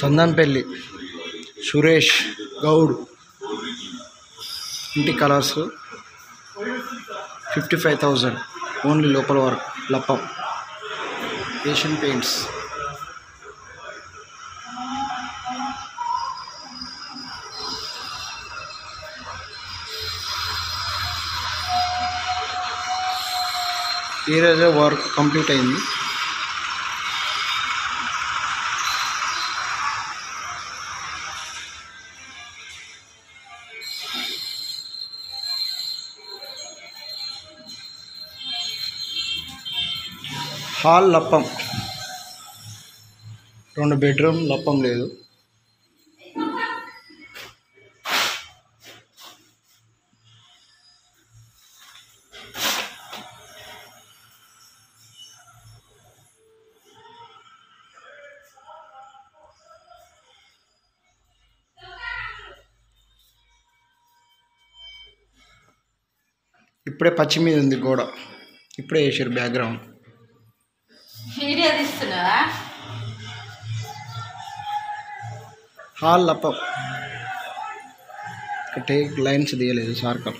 సందన్పల్లి సురేష్ గౌడ్ ఇంటి colours fifty five thousand only లోపల work లప్పం. Asian paints. ఈరోజే వర్క్ కంప్లీట్ అయింది. హాల్ లప్పం. రెండు బెడ్రూమ్ లప్పం లేదు. ఇప్పుడే పచ్చి మీద ఉంది గోడ. ఇప్పుడే వేసారు బ్యాక్గ్రౌండ్. వీడియో తీస్తున్నావా హాల్ లప్పం టేక్ లైన్స్ తీయలేదు సార్కల్